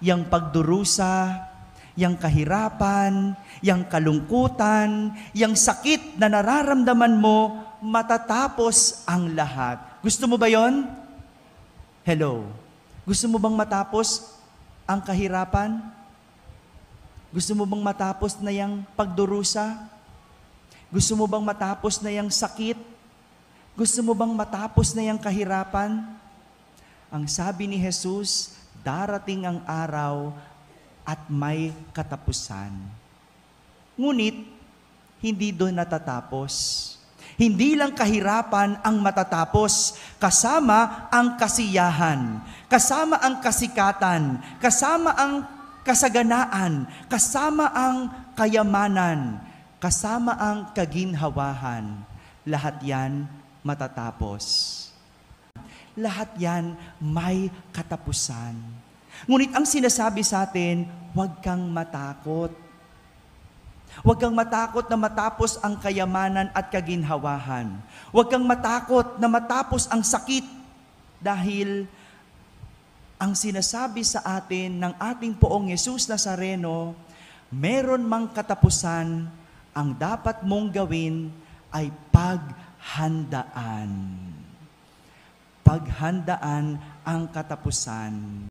yang pagdurusa, yang kahirapan, yang kalungkutan, yang sakit na nararamdaman mo, matatapos ang lahat. Gusto mo ba yon? Hello. Gusto mo bang matapos ang kahirapan? Gusto mo bang matapos na yung pagdurusa? Gusto mo bang matapos na yung sakit? Gusto mo bang matapos na yung kahirapan? Ang sabi ni Jesus, darating ang araw at may katapusan. Ngunit, hindi doon natatapos. Hindi lang kahirapan ang matatapos, kasama ang kasiyahan, kasama ang kasikatan, kasama ang kasaganaan, kasama ang kayamanan, kasama ang kaginhawahan. Lahat yan matatapos. Lahat yan may katapusan. Ngunit ang sinasabi sa atin, huwag kang matakot. Huwag kang matakot na matapos ang kayamanan at kaginhawahan. Huwag kang matakot na matapos ang sakit dahil ang sinasabi sa atin ng ating poong Yesus Nazareno, meron mang katapusan, ang dapat mong gawin ay paghandaan. Paghandaan ang katapusan.